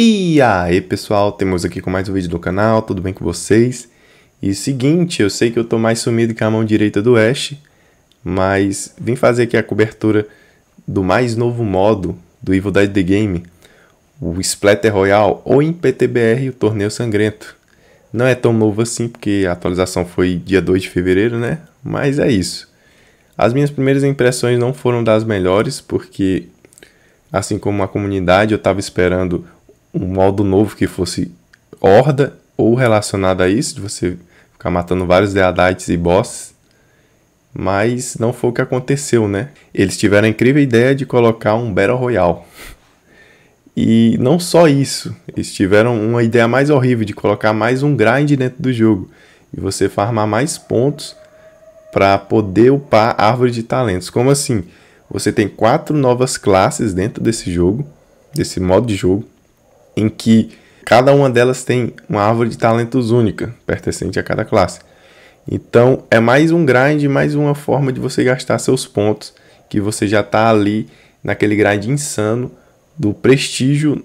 E aí pessoal, temos aqui com mais um vídeo do canal, tudo bem com vocês? E seguinte, eu sei que eu tô mais sumido que a mão direita do Ash, mas vim fazer aqui a cobertura do mais novo modo do Evil Dead The Game, o Splatter Royale, ou em PTBR, o Torneio Sangrento. Não é tão novo assim, porque a atualização foi dia 2 de fevereiro, né? Mas é isso. As minhas primeiras impressões não foram das melhores, porque assim como a comunidade, eu estava esperando um modo novo que fosse horda ou relacionado a isso, de você ficar matando vários deadites e bosses. Mas não foi o que aconteceu, né? Eles tiveram a incrível ideia de colocar um Battle Royale. E não só isso, eles tiveram uma ideia mais horrível de colocar mais um grind dentro do jogo e você farmar mais pontos para poder upar a árvore de talentos. Como assim? Você tem quatro novas classes dentro desse jogo, desse modo de jogo, em que cada uma delas tem uma árvore de talentos única, pertencente a cada classe. Então é mais um grind, mais uma forma de você gastar seus pontos, que você já está ali naquele grind insano do prestígio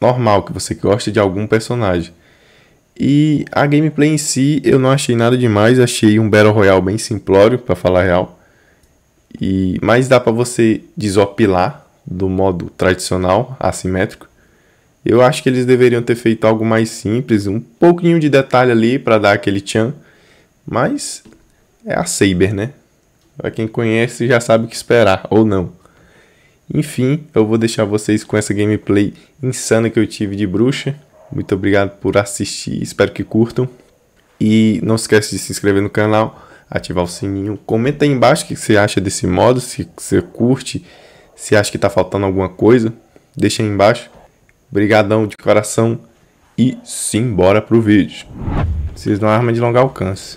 normal, que você gosta de algum personagem. E a gameplay em si eu não achei nada demais, achei um Battle Royale bem simplório, para falar a real. E mas dá para você desopilar do modo tradicional, assimétrico. Eu acho que eles deveriam ter feito algo mais simples, um pouquinho de detalhe ali para dar aquele tchan, mas é a Saber, né? Para quem conhece já sabe o que esperar ou não. Enfim, eu vou deixar vocês com essa gameplay insana que eu tive de bruxa. Muito obrigado por assistir, espero que curtam. E não se esqueça de se inscrever no canal ativar o sininho. Comenta aí embaixo o que você acha desse modo, se você curte, se acha que está faltando alguma coisa. Deixa aí embaixo. Obrigadão de coração e simbora pro vídeo. Preciso de uma arma de longo alcance.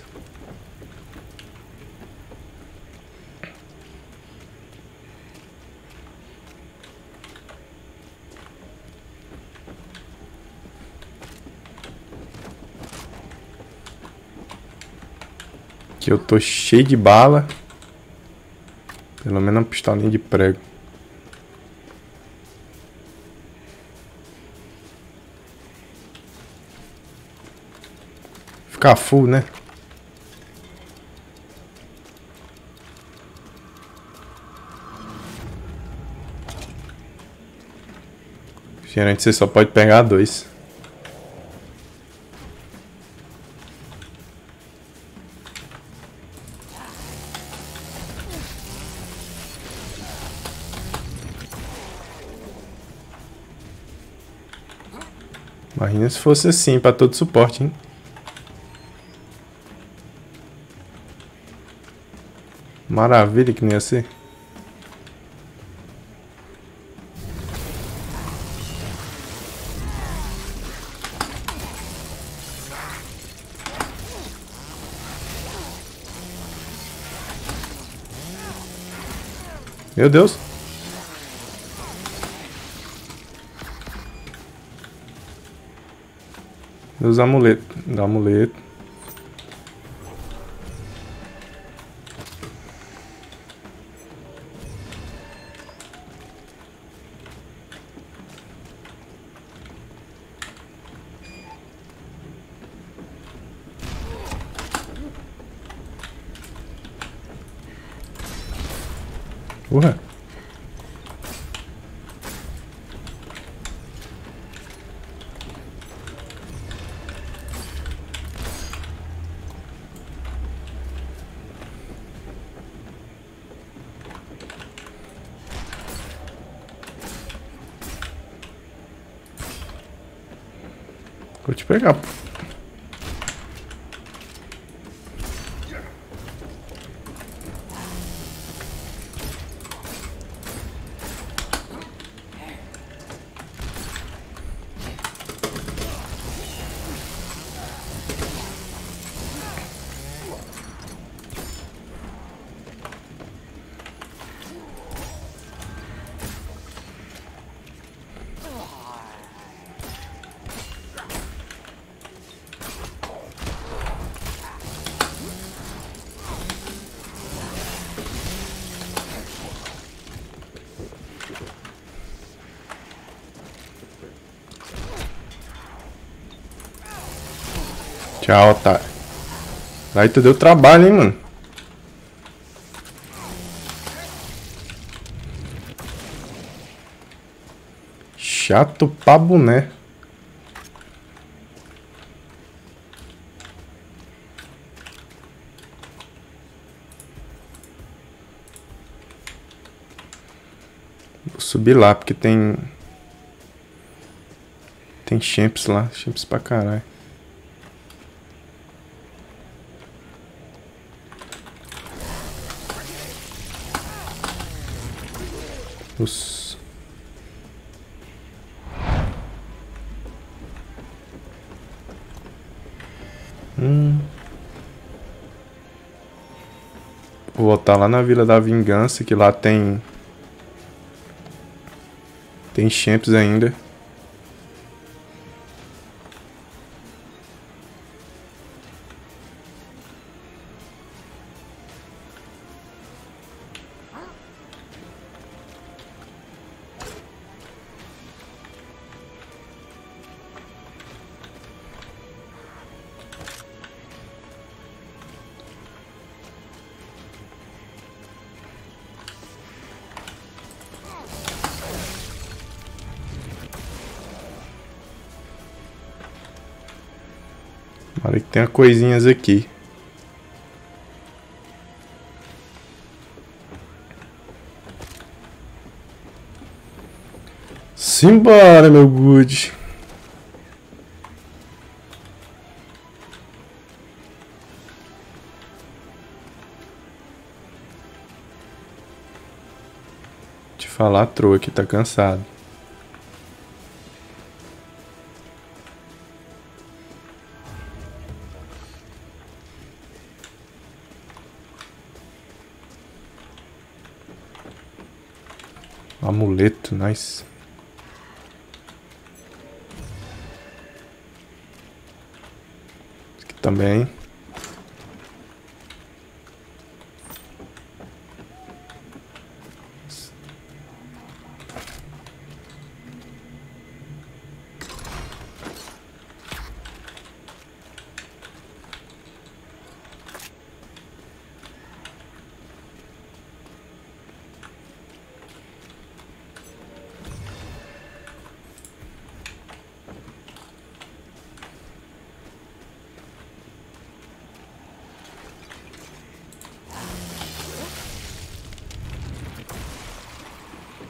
Que eu tô cheio de bala. Pelo menos uma pistolinha de prego. Full, né? Geralmente você só pode pegar dois. Imagina se fosse assim para todo suporte, hein? Maravilha que nem ia ser. Meu Deus. Dos amuletos. Do amuleto. Porra. Vou te pegar. Tchau, otário. Aí tu deu trabalho, hein, mano. Chato pra boné. Vou subir lá, porque tem... Tem champs lá. Champs pra caralho. Os... Hum. Vou voltar lá na Vila da Vingança, que lá tem... Tem champs ainda. Olha que tem coisinhas aqui. Simbora, meu good. Te falar, troa aqui tá cansado. Amuleto, nice. Aqui também.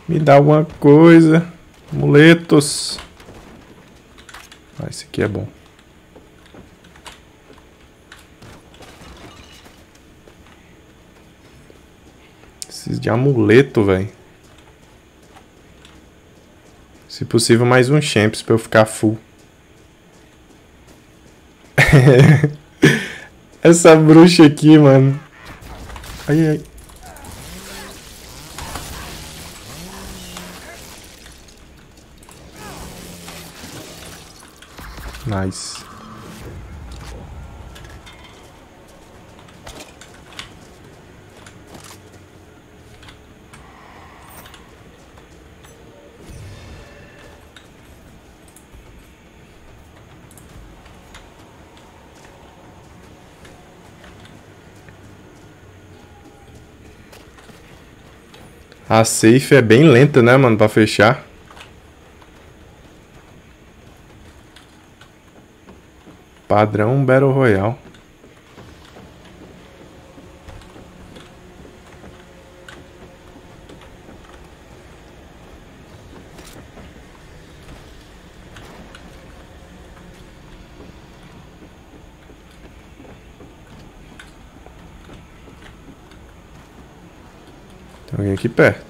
Me dá alguma coisa. Amuletos. Ah, esse aqui é bom. Preciso de amuleto, velho. Se possível, mais um champs pra eu ficar full. Essa bruxa aqui, mano. Ai, ai. Nice. A safe é bem lenta, né, mano, pra fechar. Padrão Battle Royale. Tem alguém aqui perto.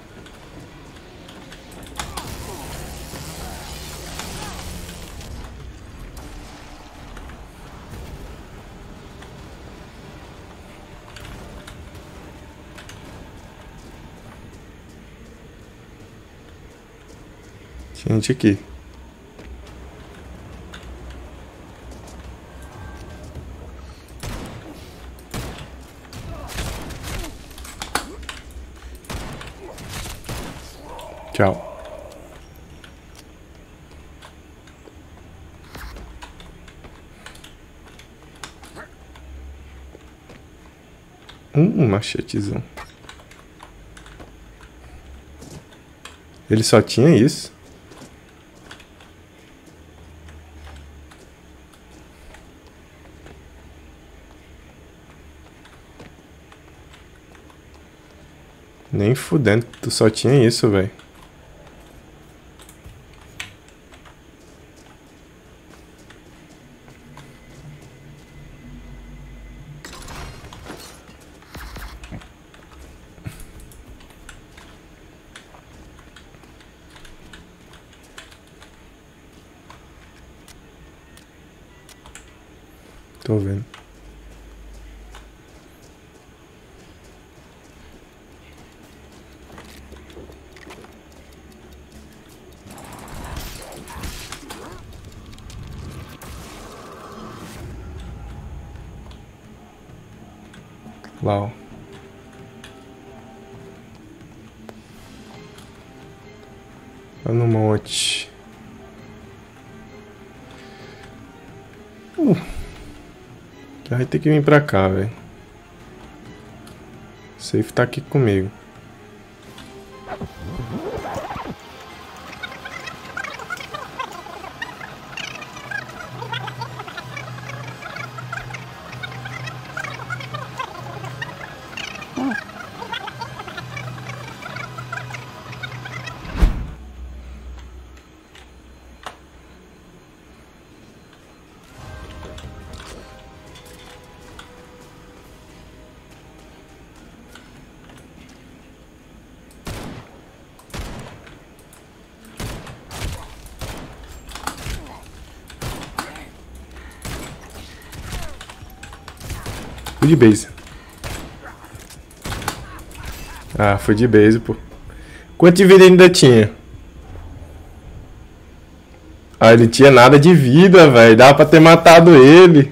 Gente aqui. Tchau. Um machetezão. Ele só tinha isso? Nem fudendo, tu só tinha isso, velho. Tô vendo. Lá no monte. Uh. Vai ter que vir pra cá, velho. Safe tá aqui comigo. Fui de base. Ah, foi de base, pô. Quanto de vida ainda tinha? Ah, ele tinha nada de vida, velho. Dava pra ter matado ele.